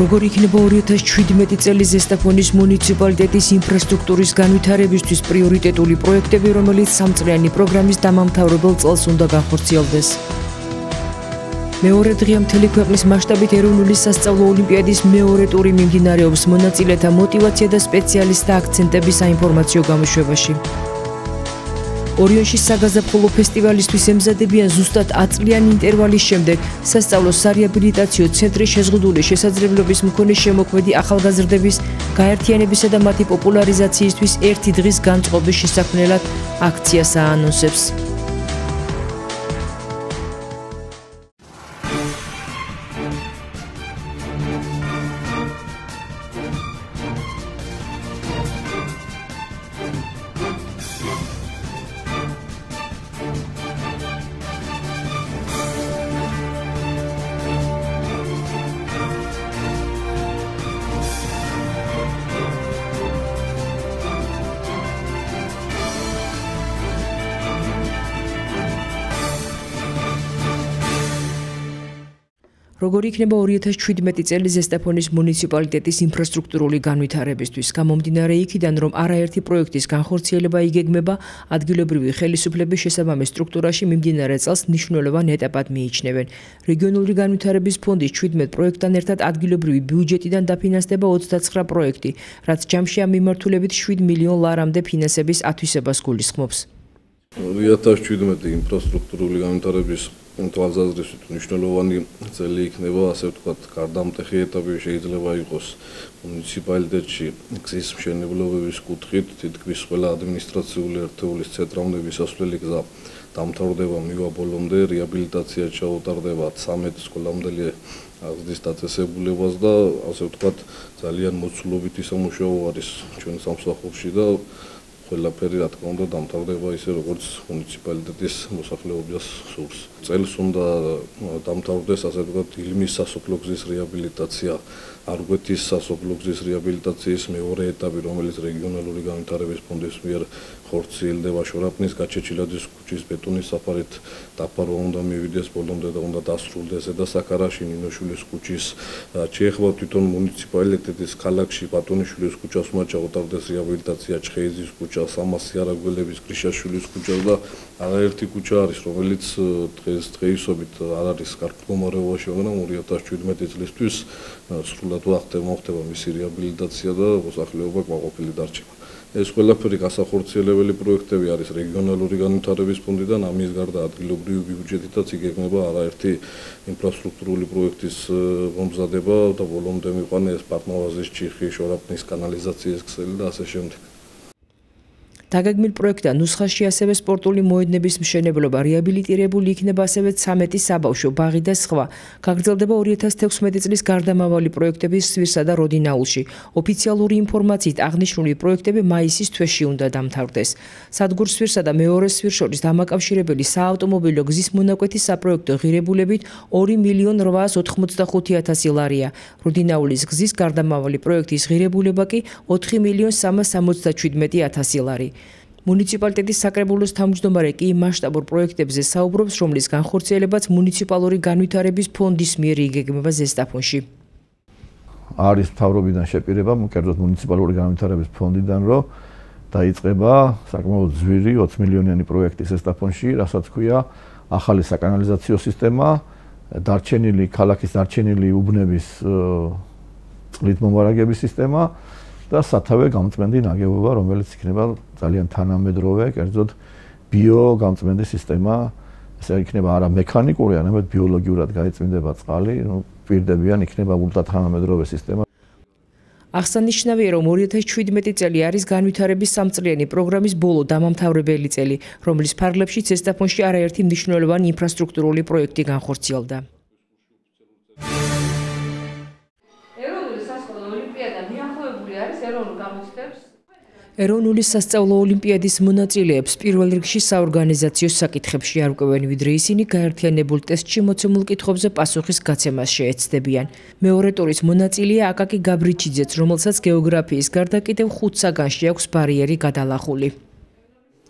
როგორ იქნება 2017 წლის ზესტაფონის მუნიციპალიტეტის ინფრასტრუქტურის განვითარებისთვის პრიორიტეტული პროექტები, რომელიც სამწლიანი პროგრამის დამამთავრებელ წელს უნდა განხორციელდეს. მეორე დღეა მთელი ქვეყნის მასშტაბით ეროვნული სასწავლო ოლიმპიადის მეორე ტური მიმდინარეობს მონაწილეთა მოტივაცია და სპეციალისტთა აქცენტები საინფორმაციო გამოშვებაში. ორიონში საგაზაფხულო ფესტივალისთვის ემზადებიან ზუსტად 10 წლიანი ინტერვალის შემდეგ სასწავლო სარეაბილიტაციო ცენტრის შეზღუდული შესაძლებლობის მქონე შემოქმედი ახალგაზრდების გაერთიანებისა და მათი პოპულარიზაციისთვის ერთი დღის განწყობის შესაქმნელად აქციას აანონსებს. როგორ იქნება 2017 წელი ზესტაფონის მუნიციპალიტეტის ინფრასტრუქტურული განვითარებისთვის? გამომდინარე იქიდან, რომ არაერთი პროექტის განხორციელება იგეგმება, ადგილობრივი ხელისუფლების შესაბამის სტრუქტურაში მიმდინარე წელს მნიშვნელოვან ეტაპად მიიჩნევენ. რეგიონული განვითარების ფონდის 17 პროექტთან ერთად ადგილობრივი ბიუჯეტიდან დაფინანსდება 29 პროექტი, რაც ჯამში ამ მიმართულებით 7 მილიონ ლარამდე ფინანსების ათვისებას გულისხმობს. 2017 ინფრასტრუქტურული განვითარების თვალსაზრისით მნიშვნელოვანი წელი იქნება, ასე ვთქვათ, გარდამტეხი ეტაპი შეიძლება იყოს მუნიციპალიტეტში. გზის მშენებლობების კუთხით, თითქმის ყველა ადმინისტრაციული ერთეულის ცენტრალების ასვლელი გზა დამთავრდება მივა ბოლომდე, რეაბილიტაცია ჩაუტარდება 13 სკოლამდელი გზის დაწესებულებას და ასე ვთქვათ, ძალიან მოცულობითი სამუშაო არის ჩვენ სამსახურში და ყველაფერი რა თქმა უნდა დამთავრდება ისე როგორც მუნიციპალიტეტის მოსახლეობას სურს. წელს უნდა დამთავრდეს ასე ვთქვათ ილმის სასოფლო გზის რეაბილიტაცია, არგვეთის სასოფლო გზის რეაბილიტაციის მეორე ეტაპი, რომელიც რეგიონალური განვითარების ფონდის მიერ ხორციელდება შორაპნის გაჩეჩილაძის ქუჩის ბეტონის საფარით დაფარვა უნდა მივიდეს ბოლომდე და უნდა დასრულდეს. და საქარაში ნინოშვილის ქუჩის ჩეხვა თვითონ მუნიციპალიტეტის ქალაქში ბატონიშვილის ქუჩას უნდა ჩაუტარდეს რეაბილიტაცია ჩხეიზის ქუჩა სამასი არაგველების გრიშაშვილის ქუჩა და არაერთი ქუჩა არის რომელიც დღეს დღეისობით არ არის კარგ მდგომარეობაში მაგრამ 2017 წლისთვის სრულად ვახდება მისი რეაბილიტაცია და მოსახლეობა ყვაყოფილი დარჩება ეს ყველაფერი გასახორციელებელი პროექტები არის რეგიონალური განვითარების ფონდიდან, ამის გარდა ადგილობრივი ბიუჯეტითაც იგეგმება არაერთი ინფრასტრუქტურული პროექტის მომზადება და ბოლომდე მიყვანეს ეს პარტნავაზის ჩიხი, შორაპნის კანალიზაციის ქსელი და ასე შემდეგ. დაგეგმილ პროექტთან ნუსხაში ასევე სპორტული მოედნების მშენებლობა, რეაბილიტირებული იქნება ასევე 13 საბავშვო ბაღი და სხვა. გაგრძელდება 2016 წლის გარდამავალი პროექტების სვირსა და როდინაულში. ოფიციალური ინფორმაციით აღნიშნული პროექტები მაისის თვეში უნდა დამთავრდეს. სადგურ სვირსა და მეორე სვირშორის დამაკავშირებელი საავტომობილო გზის მონაკვეთის საპროექტო ღირებულებით 2 მილიონ 885 ლარია. როდინაულის გზის გარდამავალი პროექტის ღირებულება კი 4 მილიონ 377 ლარი. მუნიციპალიტეტის საკრებულოს თავმჯდომარე კი მასშტაბურ პროექტებზე საუბრობს, რომლის განხორციელებაც მუნიციპალური განვითარების ფონდის მიერ იგეგმება ზესტაფონში. არის თავრობიდან შეპირება, მოკერდოთ მუნიციპალური განვითარების ფონდიდან, რომ დაიწყება საკმაოდ ძვირი 20 მილიონიანი პროექტი ზესტაფონში, რასაც ქვია ახალი საკანალიზაციო სისტემა, დარჩენილი ქალაქის დარჩენილი უბნების წყლით მომარაგების სისტემა. და სათავე გამწმენდი ნაგებობა, რომელიც იქნება ძალიან თანამედროვე, კერძოდ ბიო გამწმენდი სისტემა, ესე იქნება არა მექანიკური, არამედ ბიოლოგიურად გაიწმინდება წყალი, ну, პირდებიან იქნება ულტრათანამედროვე სისტემა. აღსანიშნავია, რომ 2017 წელი არის განვითარების სამწლიანი პროგრამის ბოლო დამამთავრებელი წელი, რომლის ფარგლებში ცესტაფონში არაერთი მნიშვნელოვანი ინფრასტრუქტურული პროექტი განხორციელდა. ეროვნული სასწავლო ოლიმპიადის მონაწილეებს პირველ რიგში საორგანიზაციო საკითხებში არ ყვევენ, ვიდრე ისინი გაერთიანებულ ტესტში მოცემულ კითხვებზე პასუხის გაცემას შეეცდებიან. მეორე ტურის მონაწილეა აკაკი გაბრიჩიძეც, რომელსაც გეოგრაფიის გარდა კიდევ ხუთ საგანში აქვს ბარიერი გადალახული.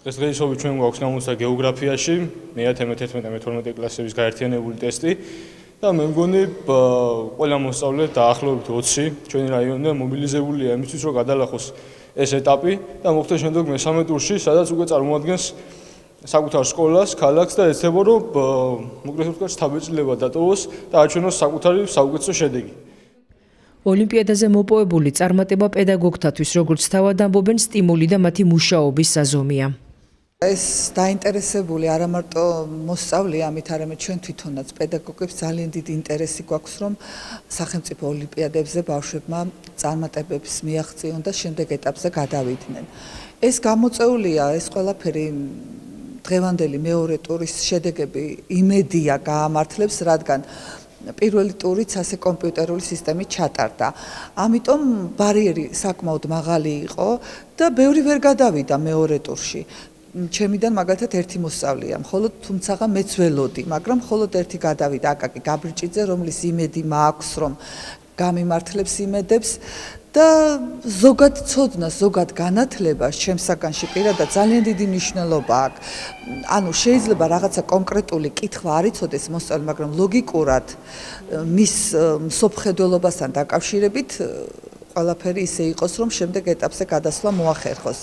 დღესდღეობით ჩვენ გვაქვს ნამუსა გეოგრაფიაში, მე-11 მე-12 კლასების გაერთიანებული ტესტი. და მე მგონი ყველა მოსწავლე დაახლოებით 20 ჩვენი რაიონიდან მობილიზებულია იმისთვის რომ გადალახოს ეს ეტაპი და მოხდეს შემდეგ მესამე ტურში სადაც უკვე წარმოადგენს საკუთარ სკოლას, ქალაქს და ეცებო რომ მოკლედ ვთქვათ თავეწლება დატოვოს და აჩვენოს საკუთარი საუკეთესო შედეგი. ოლიმპიადაზე მოპოვებული წარმატება პედაგოგთათვის როგორც თავად ამბობენ სტიმული და მათი მუშაობის საზომია. ეს დაინტერესებული არა მარტო მოსწავლე ამით, არამედ ჩვენ თვითონაც პედაგოგებს ძალიან დიდი ინტერესი გვაქვს, რომ სახელმწიფო ოლიმპიადებზე ბავშვებმა წარმატებებს მიაღწიონ და შემდეგ ეტაპზე გადავიდნენ. ეს გამოწეულია, ეს ყველაფერი დღევანდელი მეორე ტურის შედეგები იმედია გაამართლებს, რადგან პირველი ტურიც ასე კომპიუტერული სისტემით ჩატარდა. ამიტომ ბარიერი საკმაოდ მაღალი იყო და ბევრი ვერ გადავიდა მეორე ტურში. ჩემიდან მაგალითად ერთი მოსწავლეა, მხოლოდ თუმცაღა მეც ველოდი, მაგრამ მხოლოდ ერთი გადავიდა აკაკი გაბრიჭიძე, რომლის იმედი მაქვს, რომ გამიმართლებს იმედებს და ზოგად ცოდნა, ზოგად განათლება შემსაგანში პირადად ძალიან დიდი მნიშვნელობა აქვს. ანუ შეიძლება რაღაცა კონკრეტული კითხვა არ იცოდეს მოსწავლე, მაგრამ ლოგიკურად მის სოფხედველობასთან დაკავშირებით ყველაფერი ისე იყოს, რომ შემდეგ ეტაპზე გადასვლა მოახერხოს.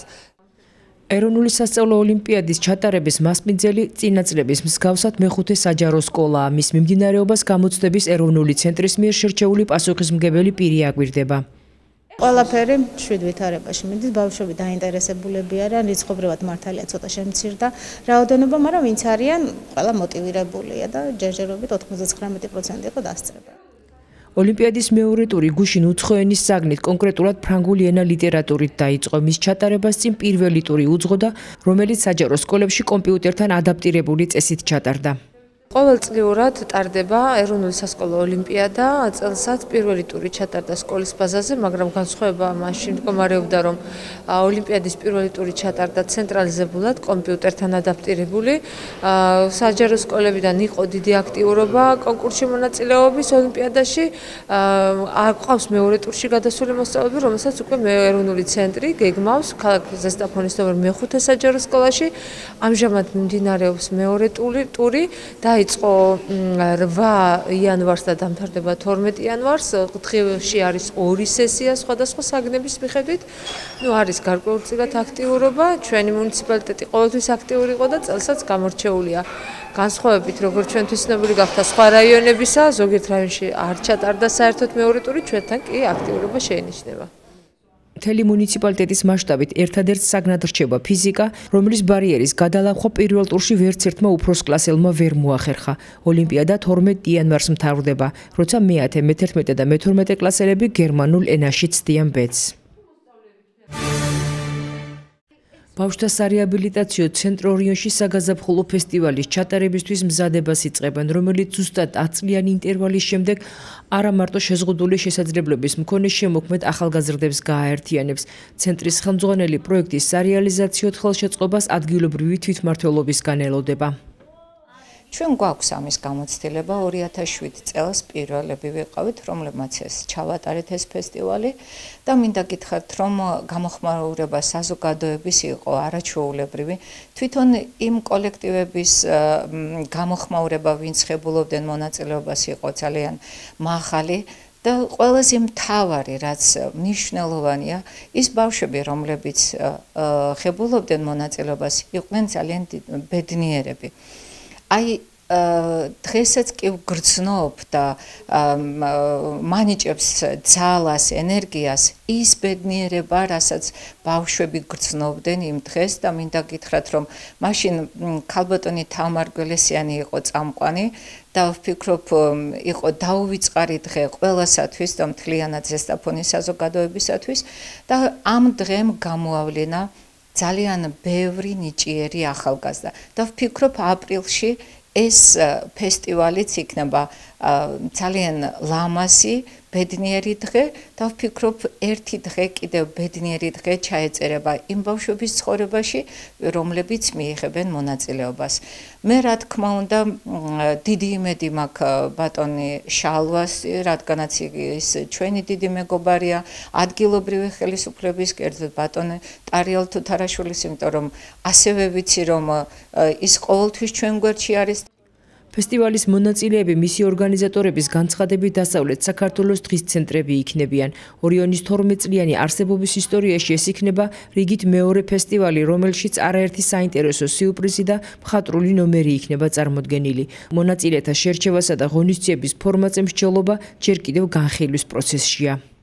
ეროვნული სასწავლო ოლიმპიადის ჩატარების მასპინძელი წინაწლების მსგავსად მეხუთე საჯარო სკოლაა. მის მიმდინარეობას გამოცდების ეროვნული ცენტრის მიერ შერჩეული პასუხისმგებელი პირი აგვირდება. ყველაფერი შვიდ ვითარებაში მიდის ბავშვები დაინტერესებულები არიან რიცხობრივად მართალია ცოტა შემცირდა რაოდენობა მაგრამ ვინც არიან ყველა მოტივირებულია და ჯერჯერობით 99% იყო დასწრება ოლიმპიადის მეორე ტური გუშინ უცხოენის საგნით კონკრეტულად ფრანგული ენა ლიტერატურით დაიწყო. მის ჩატარებას წინ პირველი ტური უძღოდა რომელიც საჯარო სკოლებში კომპიუტერთან ადაპტირებული წესით ჩატარდა ყოველწლიურად ტარდება ეროვნული სასკოლო ოლიმპიადა. წელსაც პირველი ტური ჩატარდა სკოლის ბაზაზე, მაგრამ განსხვავება მაშინ მდგომარეობდა, რომ ოლიმპიადის პირველი ტური ჩატარდა ცენტრალიზებულად, კომპიუტერთან ადაპტირებული. საჯარო სკოლებიდან იყო დიდი აქტიურობა კონკურსში მონაწილეობის ოლიმპიადაში. აყავს მეორე ტურში გადასული მოსწავლეები, რომელსაც უკვე ეროვნული ცენტრი გეგმავს ქალაქ ზესტაფონის ნომერ მეხუთე საჯარო სკოლაში. ამჟამად მიმდინარეობს მეორე ტური და დაიწყო 8 იანვარს და დამთავრდება 12 იანვარს. დღეში არის ორი სესია სხვადასხვა საგნების მიხედვით. ნუ არის გარკვეულწილად აქტიურობა. ჩვენი მუნიციპალიტეტი ყოველთვის აქტიური იყო და წელსაც გამორჩეულია. განსხვავებით, როგორც ჩვენთვის ცნობილი გახდა სხვა რაიონებისა, ზოგიერთ რაიონში არ ჩატარდა საერთოდ მეორე ტური, ჩვენთან კი აქტიურობა შეინიშნება. მთელი მუნიციპალიტეტის მასშტაბით ერთადერთ საგნად რჩება ფიზიკა, რომლის ბარიერის გადალახვა პირველ ტურში ვერც ერთმა უფროს კლასელმა ვერ მოახერხა. ოლიმპიადა 12 იანვარს მთავრდება, როცა მე-10, მე-11 და მე-12 კლასელები გერმანულ ენაში ცდიან ბედს. ბავშვთა სარეაბილიტაციო ცენტრ ორიონში საგაზაფხულო ფესტივალის ჩატარებისთვის მზადებას იწყებენ, რომელიც ზუსტად 10 წლიანი ინტერვალის შემდეგ არა მარტო შეზღუდული შესაძლებლობის მქონე შემოქმედ ახალგაზრდებს გააერთიანებს. ცენტრის ხელმძღვანელი პროექტის სარეალიზაციო ხელშეწყობას ადგილობრივი თვითმმართველობისგან ელოდება. ჩვენ გვაქვს ამის გამოცდილება 2007 წელს პირველები ვიყავით რომლებმაც ეს ჩავატარეთ ეს ფესტივალი. და მინდა გითხრათ რომ გამოხმაურება საზოგადოების იყო არაჩვეულებრივი. თვითონ იმ კოლექტივების გამოხმაურება ვინც ხებულობდნენ მონაწილეობას იყო ძალიან მაღალი. და ყველაზე მთავარი რაც მნიშვნელოვანია ის ბავშვები რომლებიც ხებულობდნენ მონაწილეობას იყვნენ ძალიან ბედნიერები აი დღესაც კი ვგრძნობ და მანიჭებს ძალას, ენერგიას ის ბედნიერება, რასაც ბავშვები გრძნობდნენ იმ დღეს და მინდა გითხრათ, რომ მაშინ ქალბატონი თამარ გველესიანი იყო წამყვანი და ვფიქრობ, იყო დაუვიწყარი დღე ყველასათვის და მთლიანად ზესტაფონის საზოგადოებისათვის და ამ დღემ გამოავლინა ძალიან ბევრი ნიჭიერი ახალგაზრდა. და ვფიქრობ აპრილში ეს ფესტივალიც იქნება ძალიან ლამაზი ბედნიერი დღე. და ვფიქრობ ერთი დღე კიდევ ბედნიერი დღე ჩაეწერება იმ ბავშვების ცხოვრებაში რომლებიც მიიღებენ მონაწილეობას. მე რა თქმა უნდა დიდი იმედი მაქვს ბატონი შალვას რადგანაც ის ჩვენი დიდი მეგობარია. ადგილობრივი ხელისუფლების კერძოდ ბატონი ტარიელ თუთარაშვილის იმიტომ რომ ასევე ვიცი რომ ის ყოველთვის ჩვენ გვერდში არის ფესტივალის მონაწილეები მისი ორგანიზატორების განცხადებით დასავლეთ საქართველოს დღის ცენტრები იქნებიან. ორიონის 12 წლიანი არსებობის ისტორიაში ეს იქნება რიგით მეორე ფესტივალი, რომელშიც არაერთი საინტერესო სიურპრიზი და მხატვრული ნომერი იქნება წარმოდგენილი. მონაწილეთა შერჩევასა და ღონისძიების ფორმატზე მსჯელობა ჯერ კიდევ განხილვის პროცესშია.